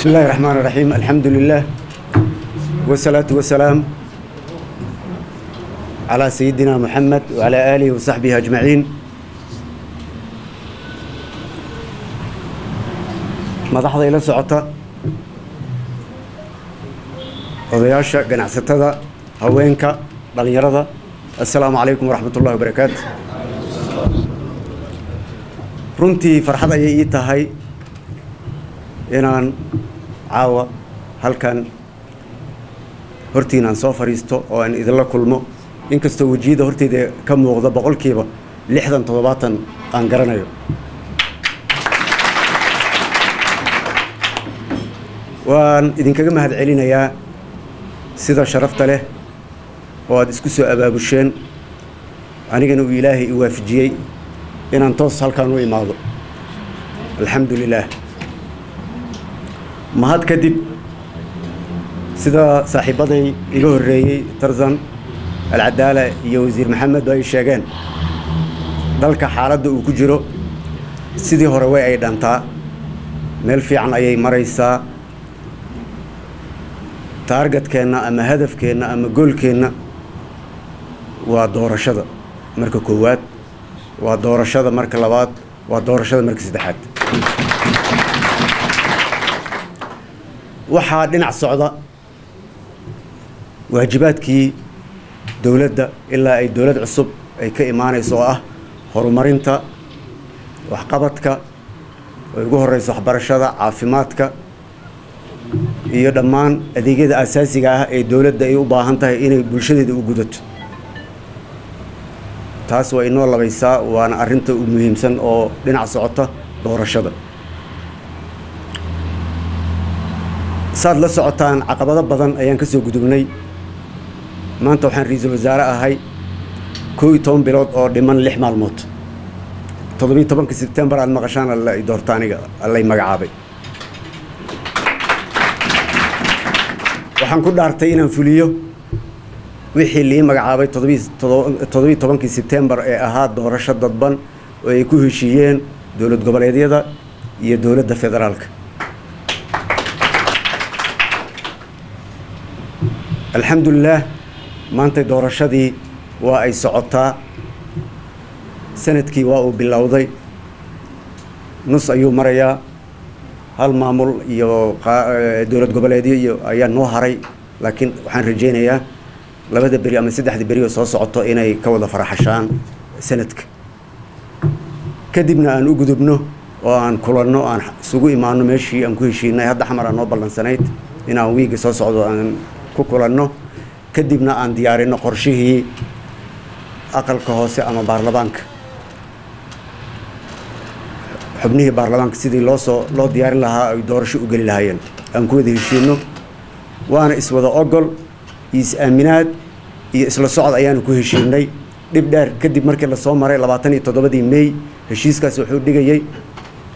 بسم الله الرحمن الرحيم الحمد لله والصلاة والسلام على سيدنا محمد وعلى آله وصحبه أجمعين madaxda ila socota odayaasha ganacsatada haweenka dhallinyarada assalaamu calaykum waraxmat ullahi wabarakaatu runtii farxad ayay ii tahay inaan caawa halkan hortiinaan soo fadhiisto oo aan idinla kulmo. Inkastoo wejiyada horteyda ka muuqda boqolkiiba lixdan toddobaatan aan garanayo. Waan idinkaga mahad celinayaa sida sharafta leh oo aada isku soo abaabusheen anigana uu ilaahay i waafajiyey inaan toos halkaan u imaado. Alxamdu lilaah mahad kadib sida saaxiibbaday iga horreeyey tarzan alcadaala iyo wasiir maxamed ay sheegeen dalka xaaladda uu ku jiro sidii hore way ay dhantaa meel fiican ayay maraysaa taargetkeenna ama hadafkeenna ama goolkeenna waa doorashada marka koowaad waa doorashada marka labaad waa doorashada marka saddexaad waxaa dhinac socda. Waajibaadkii dowladda ilaa ay dowlad cusub ay ka imaanayso oo ah horumarinta waxqabadka ay ugu horeyso waxbarashada caafimaadka iyo dhammaan adeegyada asaasiga ah ee dowladda ay u baahan tahay inay bulshadeeda u gudato. Taas waa inoo labaysaa waana arrinta u muhiimsan oo dhinac socota doorashada saad la socotaan caqabado badan ayaan ka soo gudubnay. Maanta waxaan ra'iisul wasaare ahay koo iyo toban bilood oo dhiman lix maalmood. Toddobiyo tobanka sebtembar aad maqashaan alla i aniga allay magacaabay. Waxaan ku dhaartay inaan fuliyo wixii lii magacaabay toddobiyo tobankii sebtembar ee ahaa doorasho dadban oo ay ku heshiiyeen dowlad goboleedyada iyo dowladda federaalka alxamdulilaah maanta doorashadii waa ay socotaa. Sanadkii waa uu bilowday. Nus ayuu marayaa. Hal maamul iyo dowlad goboleedyo iyo ayaa noo haray laakiin waxaan rajaynayaa labada beri ama saddexda beri oo soo socoto inay ka wada faraxashaan sanadka. Kadibna aan u gudubno oo aan kulanno aan isugu imaano meeshii aan ku heshiinay hadda xamar aan noo ballansanayd inaan wiiga soo socdo aan ku kulanno. Kadibna aan diyaarinno qorshihii aqalka hoose ama baarlamaanka. Xubnihii baarlamaanka sidii loo soo loo diyaarin lahaa ay doorasho u geli lahaayeen. Aan ku wada heshiino waana iswada ogol iyo is-aaminaad iyo isla socod ayaanu ku heshiinay. Dhib dheer kadib markii la soo maray labaatan iyo toddobadii mey heshiiskaas wuxuu dhigayay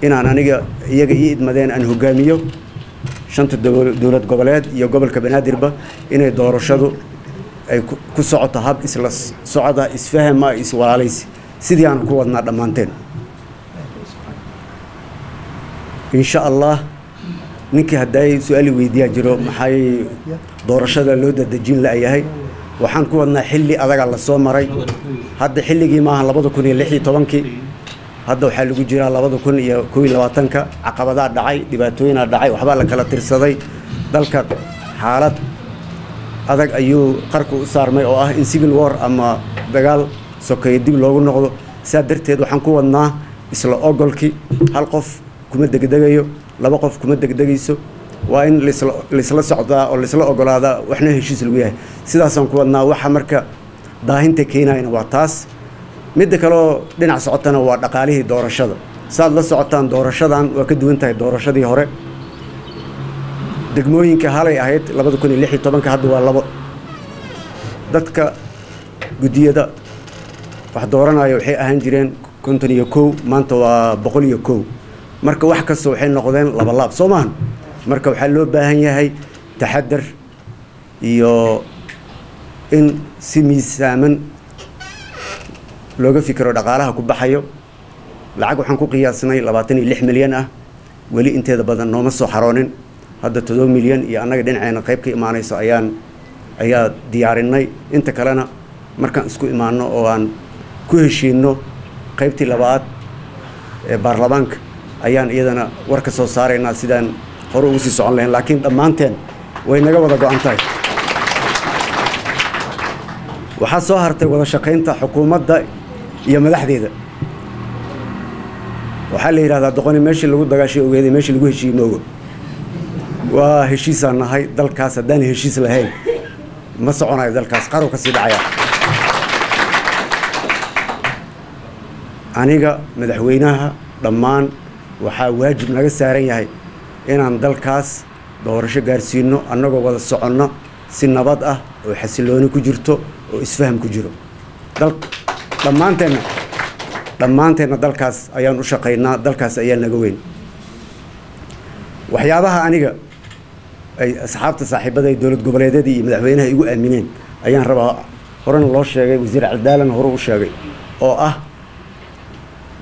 inaan aniga iyaga ii idmadeen aan hogaamiyo shanta dowlad goboleed iyo gobolka banaadirba inay doorashadu ay ku socoto hab isla socda isfahama iswalaalaysi. Sidii aan ku wadnaa dhammaanteen. Insha allah ninkii hadday su'aali weydiiyaa jiro maxay doorashada loo dadejin la-yahay waxaan ku wadnaa xilli adagaa la soo maray. Hadda xilligii maaha labada kun iyo lix iyo tobankii hadda waxaa lagu jiraa labada kun iyo kow iyo labaatanka caqabadaa dhacay dhibaatooyinaa dhacay waxbaa la kala tirsaday. Dalka xaalad adag ayuu qarku u saarmay oo ah in civil war ama dagaal sokeeyo dib loogu noqdo. Saa darteed waxaan ku wadnaa isla ogolkii hal qof kuma degdegayo laba qof kuma degdegayso. Waa in laisla socdaa oo laisla ogolaadaa waxna heshiis lagu yahay. Sidaasaan ku wadnaa waxa marka daahinta keenayana waa taas midda kaleoo dhinac socotana waa dhaqaalihii doorashada. Saaad la socotaan doorashadan waa ka duwan tahay doorashadii hore. Degmooyinka halay ahayd labada kun iyo lix iyo tobanka hadda waa labo. Dadka guddiyada wax dooranaya waxay ahaan jireen konton iyo kow maanta waa boqol iyo kow. Marka wax kasta waxay noqdeen labalaab soo maahan? Marka waxaa loo baahan yahay taxadar iyo in si miisaaman looga fikiro dhaqaalaha ku baxayo. Lacag waxaan ku qiyaasnay labaatan iyo lix milyan ah. Weli inteeda badan nooma soo xaroonin. Hadda todoba milyan iyo annaga dhinaceena qayb ka imaanayso ayaan ayaa diyaarinay. Inta kalena markaan isku imaano oo aan ku heshiinno qaybtii labaad ee baarlamaanka ayaan iyadana war ka soo saaraynaa sidaan hore ugu sii socon lahayn. Laakiin dhammaanteen way naga wada go-an tahay. Waxaa soo hartay wada shaqaynta xukuumadda iyo madaxdeeda. Waxaa la yidhahdaa doqoni meeshii lagu dagaashay ogeeday meeshii lagu heshiiyey moogo waa heshiisaan nahay dalkaas haddaan heshiis lahayn ma soconayo dalkaas qarow ka sii dhacaya. Aniga madaxweynaha dhammaan waxaa waajib naga saaran yahay inaan dalkaas doorasho gaarsiino annagoo wada soconno si nabad ah oo xasilooni ku jirto oo isfaham ku jiro dhammaanteenna dhammaanteenna dalkaas ayaan u shaqaynaa dalkaas ayaa naga weyn. Waxyaabaha aniga ay asxaabta saaxiibada ee dowlad goboleedyadii iyo madaxweynaha igu aamineen ayaan rabaa horena loo sheegay wasiir cadaalana hore u sheegay oo ah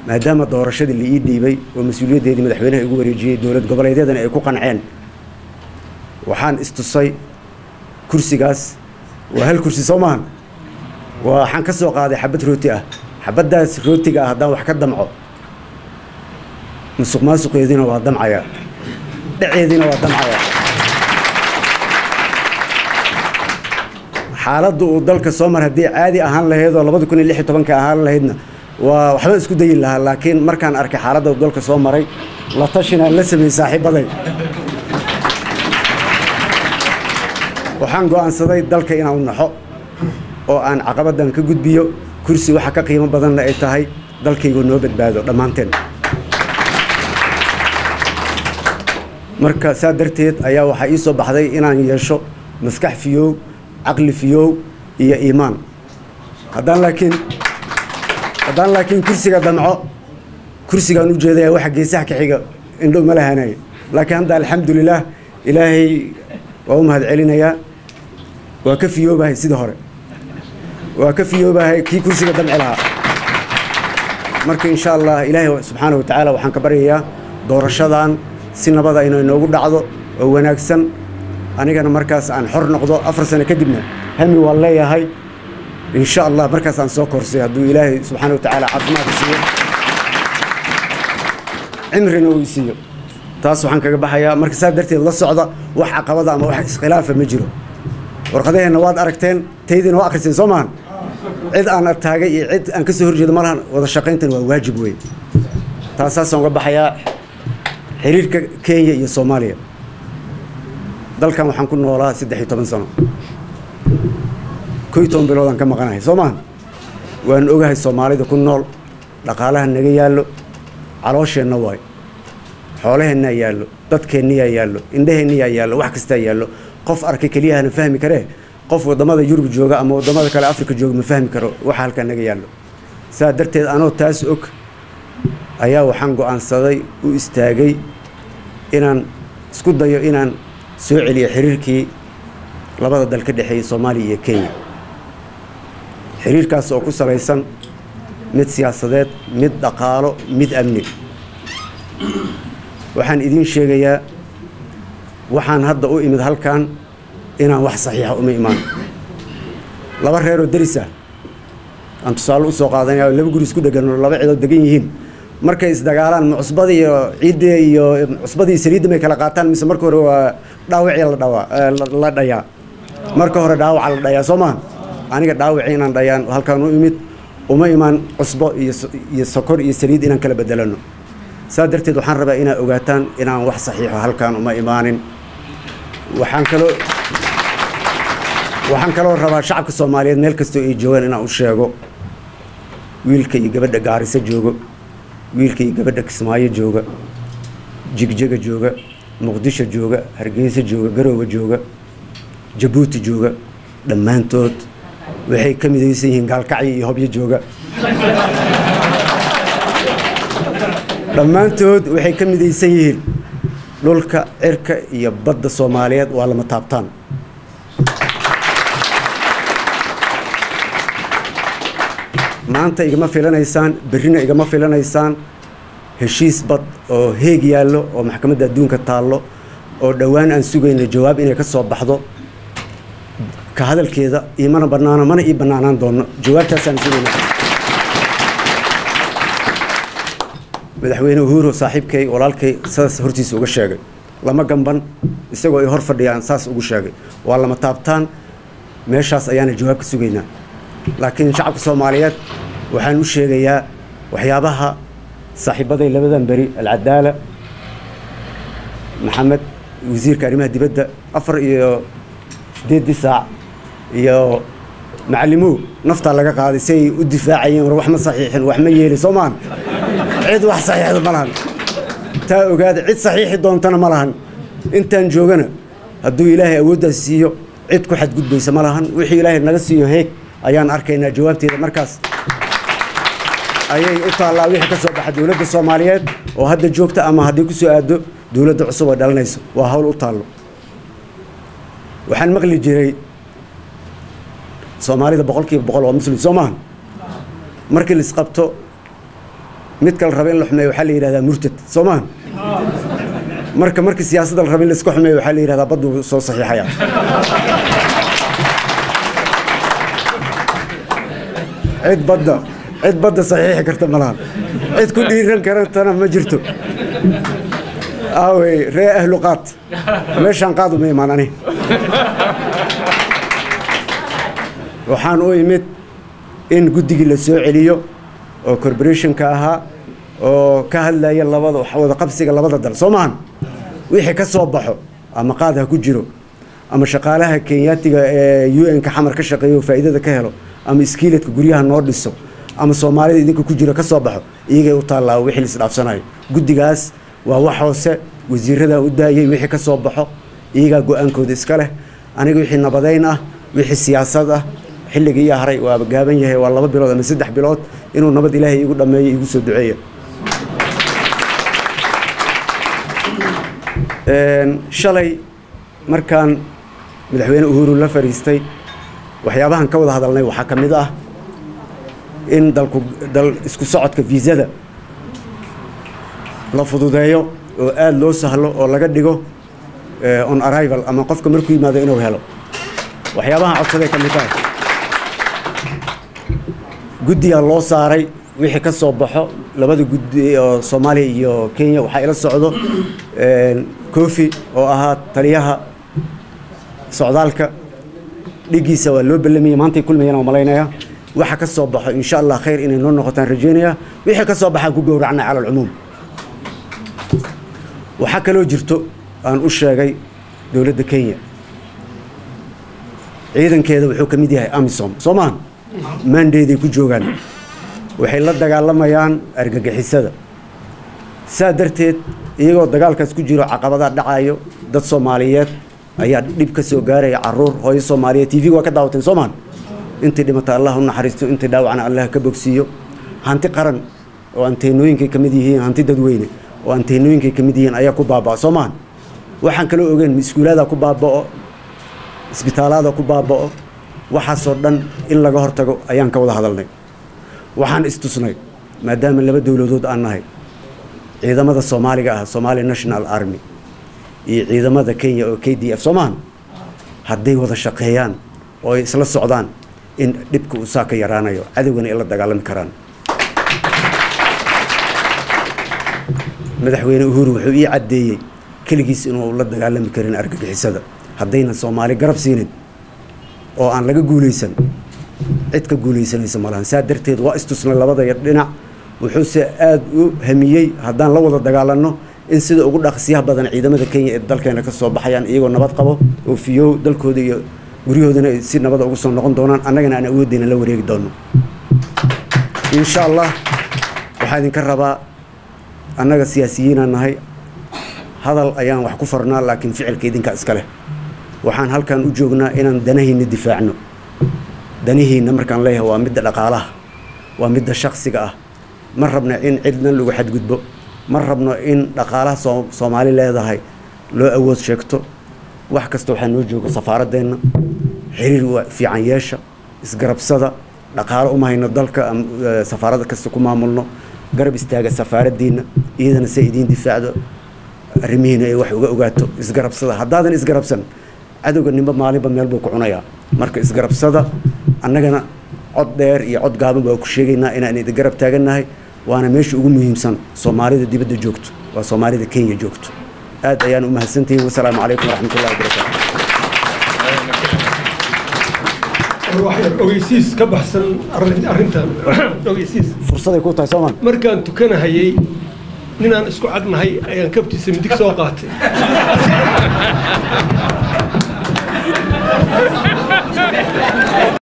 maadaama doorashadii la ii dhiibay oo mas'uuliyaddeedii madaxweynaha igu wareejiyey dowlad goboleedyadana ay ku qanceen. Waxaan istusay kursigaas. Waa hal kursi soo maahan waxaan ka soo qaaday xabad rooti ah. Xabaddaas rootiga ah haddaan wax ka damco musuq maasuqeediina waa damcayaa dhaceediina waa damcayaa xaaladda uu dalka soo mar haddii caadi ahaan lahayd oo labada kun iyo lix iyo tobanka ahaan lahaydna waa waxba isku dayi lahaa laakiin markaan arkay xaaladda uu dalka soo maray la tashinaan la sameeyey saaxiibaday waxaan go'aansaday dalka inaan u naxo oo aan caqabaddan ka gudbiyo kursi waxa ka qiimo badanna ay tahay dalkaygu noo badbaado dhammaanteen. Marka saa darteed ayaa waxaa ii soo baxday inaan yeesho maskax fiyoow caqli fiyoow iyo iimaan. Haddaan laakiin haddaan laakiin kursiga damco kursigaan u jeedaya waxa geesaha ka xiga indho ma lahanaya laakiin hadda alxamdulilaah ilaahay waa u mahad celinayaa waa ka fiyoobahay sidii hore waa ka fiyoobahay kii kursiga damci lahaa marka insha allah ilaahay subxaana wa tacaala waxaan ka baryayaa doorashadan si nabada inay noogu dhacdo oo wanaagsan. Anigana markaas aan xor noqdo afar sano kadibna hami waan leeyahay. Insha allah markaas aan soo korsay hadduu ilaahay subxaana wa tacaala caafimaad siiyo. Cimrina uu isiiyo taas waxaan kaga baxayaa marka saa darteed la socda wax caqabada ama wax iskhilaafa ma jiro warqadaheenna waad aragteen taydiina waa akhriseen soo maahan cid aan taagay iyo cid aan ka soo horjeedo malahan wada shaqayntan waa waajib weyn. Taasaasaan uga baxayaa xiriirka kenya iyo soomaaliya. Dalkan waxaan ku noolaa saddex iyo toban sano. Kow toban biloodaan ka maqanahay soo maaha waan ogahay soomaalida ku nool dhaqaalaha naga yaallo caloosheenna waay xoolaheennaa yaallo dadkeenniyaa yaallo indhaheenniyaa yaallo wax kastaa yaallo qof arkay keliyahana fahmi karee qof waddamada yurub jooga ama waddamada kale afrika jooga ma fahmi karo waxa halkaa naga yaallo. Saa darteed anoo taas og ayaa waxaan go'aansaday u istaagay inaan isku dayo inaan soo celiyo xiriirkii labada dal ka dhexeeyey soomaaliya iyo kenya. Xiriirkaas oo ku salaysan mid siyaasadeed mid dhaqaalo mid amni. Waxaan idiin sheegayaa waxaan hadda u imid halkan inaan wax saxiixa uma imaan. Laba reeroo deris ah. Aan tusaale u soo qaadanaya laba guri isku dhegan laba cidood degan yihiin. Markay isdagaalaan ma cusbada iyo ciidda iyo cusbada iyo saliidda may kala qaataan mise marka hore waa dhaawacii la dhawaa la dhayaa. Marka hore dhaawaca la dhayaa soo maha aniga dhaawacii inaan dhayaan halkaan u imid uma imaan cusbo iyo iyo sokor iyo saliid inaan kala bedelano. Saa darteed waxaan rabaa inaad ogaataan inaan wax saxiixo halkaan uma imaanin waxaan kaloo waxaan kaloo rabaa shacabka soomaaliyeed meel kastoo ay joogaan inaan u sheego. Wiilka iyo gabadha gaariso joogo. Wiilka iyo gabadha kismaayo jooga. Jigjega jooga. Muqdisho jooga. Hargeysa jooga. Garoowe jooga. Jabuuti jooga. Dhammaantood waxay ka midaysan yihiin gaalkacyo iyo hobyo jooga. Dhammaantood waxay ka midaysan yihiin dhulka cirka iyo badda soomaaliyeed waa lama taabtaan. Maanta igama filanaysaan berrina igama filanaysaan. Heshiis bad oo heeg yaallo oo maxkamadda adduunka taallo oo dhowaan aan sugayno jawaab inay ka soo baxdo. Ka hadalkeeda iyo mana bannaano mana ii bannaanaan doono. Jawaabtaasaan sugayna madaxweyne uhuru saaxiibkay walaalkay saas hortiisa uga sheegay. Lama gamban isagoo ay hor fadhiyaan saas ugu sheegay. Waa lama taabtaan meeshaas ayaana jawaab ka sugaynaa. Laakiin shacabka soomaaliyeed waxaan u sheegayaa waxyaabaha saaxiibaday labadan beri alcadaala maxamed wasiirka arrimaha dibadda afar iyo siddeeddii saac iyo macalimow naftaa laga qaaday si ay u difaacayeen war wax ma saxiixin wax ma yeelin soo maahan cid wax saxiixda ma taa ogaada cid saxiixi doontana ma lahan. Intaan joogana hadduu ilaahay awooddaas siiyo cid ku xadgudbaysa ma lahan. Wixii ilaahay naga siiyo heeg ayaan arkaynaa jawaabteeda markaas. Ayay u taallaa wixii ka soo baxa dowladda soomaaliyeed oo hadda joogta ama haddii ku soo aado dowladda cusub oo dhalanayso. Waa hawl u taallo. Waxaan maqli jiray soomaalida boqolkiiba boqol waa muslim soo maahan? Markii laisqabto mid kale raba in la xumeeyo waxaa la yidhahdaa murtad soo maahan? Marka markii siyaasadda la raba in laiska xumeeyo waxaa la yidhahdaa baddu soo saxiixaya cid badda cid badda saxiixi karta ma lahan. Cid ku dhiiran karantana ma jirto. Aawey ree ahlu qaad. Meeshaan qaad uma imaan ani. Waxaan u imid in guddigii la soo celiyo oo corporationka ahaa oo ka hadlaya labada wada qabsiga labada dal soo maahan wixii ka soo baxo ama qaad ha ku jiro ama shaqaalaha kenyaatiga ee u n-ka xamar ka shaqeeyo faa'iidada ka helo ama iskiiladka guryaha noo dhiso ama soomaalida idinka ku jiro ka soo baxo iyagay u taallaa wixii la guddigaas waa wax hoose wasiiradaa u daayay wixii ka soo baxo iyagaa go'aankooda iska leh. Aniga wixii nabadayn ah wixii siyaasad ah xilligii iyo haray waaba gaaban yahay waa laba bilood ama saddex bilood inuu nabad ilaahay igu dhammeeyo igu soo duceeya shalay markaan madaxweyne uhuru la fadhiistay waxyaabahan ka wada hadalnay waxaa ka mid ah in dalku dal isku socodka viisada la fududeeyo oo aada loo sahlo oo laga dhigo on arrival ama qofka markuu yimaado inuu helo. Waxyaabahan codsaday ka mid tahay. Guddigaa loo saaray wixii ka soo baxo labada guddi oo soomaaliya iyo kenya waxaa ila socdo kofi oo ahaa taliyaha socdaalka. Dhigiisa waa loo bellamayay maantay kulmayaan oo malaynaya. Waxa ka soo baxo insha allah khayr inay noo noqotaan rajeynaya wixii ka soo baxaan ku gowracnay cala waxaa kaloo jirto aan u sheegay dowladda kenya. Ciidankeeda wuxuu ka mid yahay amisom. Soo maahan maandeeday ku joogaan waxay la dagaalamayaan argagixisada. Saa darteed iyagoo dagaalkaas ku jiro caqabadaa dhacayo dad soomaaliyeed ayaa dhib ka soo gaaraya carruur hooyo soomaaliyeed t v waa ka daawateen soomaan. Intii dhimata allah u naxariisto intii dhaawacna allah ka bogsiiyo. Hanti qaran oo anteenooyinkay ka mid yihiin hanti dadweyne oo anteenooyinkay ka mid yihiin ayaa ku baabaa soomaan. Waxaan kaloo ogeyn iskuulaada ku baaba'o isbitaalaada ku baaba'o waxaasoo dhan in laga hortago ayaan ka wada hadalnay waxaan istusnay maadaama laba dowladood aan nahay ciidamada soomaaliga ah somali national army iyo ciidamada kenya oo k d f soomaan hadday wada shaqeeyaan oo ay isla socdaan in dhibka uu saa ka yaraanayo cadowgana ay la dagaalami karaan. Madaxweyne uhuru wuxuu ii caddeeyey keligiis inuu la dagaalami karin argagixisada. Haddaynan soomaali garab siinin oo aan laga guulaysan cid ka guulaysanaysa malahan. Saa darteed waa istusnay labada dhinac. Wuxuuse aada u hamiyey haddaan la wada dagaalanno in sida ugu dhaqsiyaha badan ciidamada kenya ee dalkeena ka soo baxayaan iyagoo nabad qabo oo fiyow dalkooda iyo guryahoodana ay si nabada ugu soo noqon doonaan. Annagana aan awoodeyna la wareegi doono. Insha allah waxaa idinka rabaa annaga siyaasiyiinaan nahay. Hadal ayaan wax ku farnaa laakiin ficilka idinka iska leh. Waxaan halkan u joognaa inaan danahiinna difaacno danihiinna markaan leeyahay waa midda dhaqaalaha waa midda shaksiga ah. Ma rabno in cidna lagu xadgudbo ma rabno in dhaqaalaha soo soomaali leedahay loo awood sheegto. Wax kasta waxaa noo jooga safaaradeenna xiriir fiican yeesha isgarabsada dhaqaalo uma hayno dalka safaarada kasta ku maamulno garab istaaga safaaraddiinna iyadana se idiin difaacdo arrimihiina ay wax uga ogaato isgarabsada. Haddaadan isgarabsan cadowga nimba maalinba meel buu ku cunayaa marka isgarabsada annagana cod dheer iyo cod gaaban baa ku sheegaynaa inaan idin garab taagannahay waana meesha ugu muhiimsan soomaalida dibadda joogto waa soomaalida kenya joogto. Aad ayaan u mahadsantihiin wasalaamu calaykum waraxmatullahi wabarakaatu waxyar ogeysiis ka baxsan arrin- arrintan. Ogeysiis. Fursaday ku tahay soomaan markaan tukanahayey ninaan isku cagnahay ayaan kabtiisa midig soo qaatay Yeah.